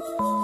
Bye.